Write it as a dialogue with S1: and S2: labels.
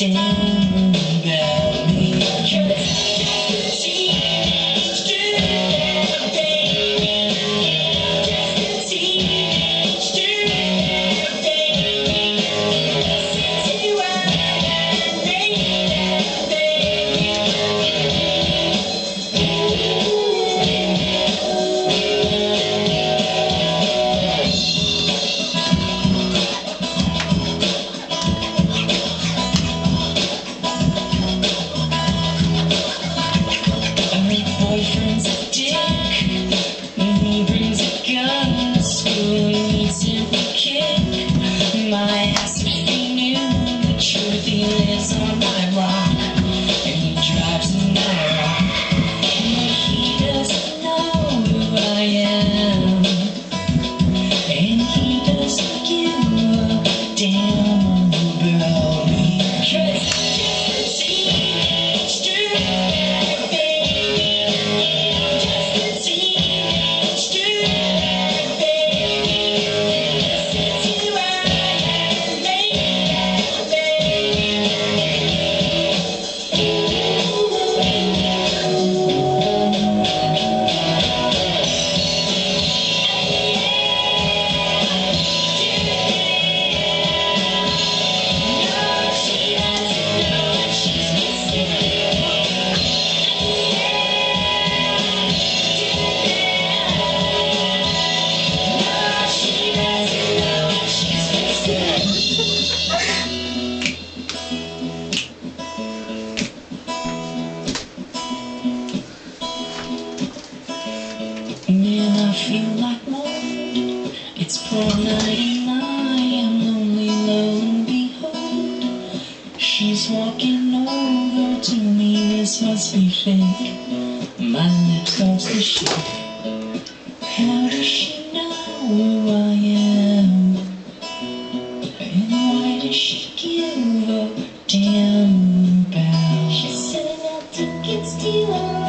S1: afternoon. Give feel like more. It's poor ninety-nine. I'm lonely, lo and behold, she's walking over to me. This must be fake. My lips start to shake. How does she know who I am? And why does she give a damn about? She's selling out tickets, dealing.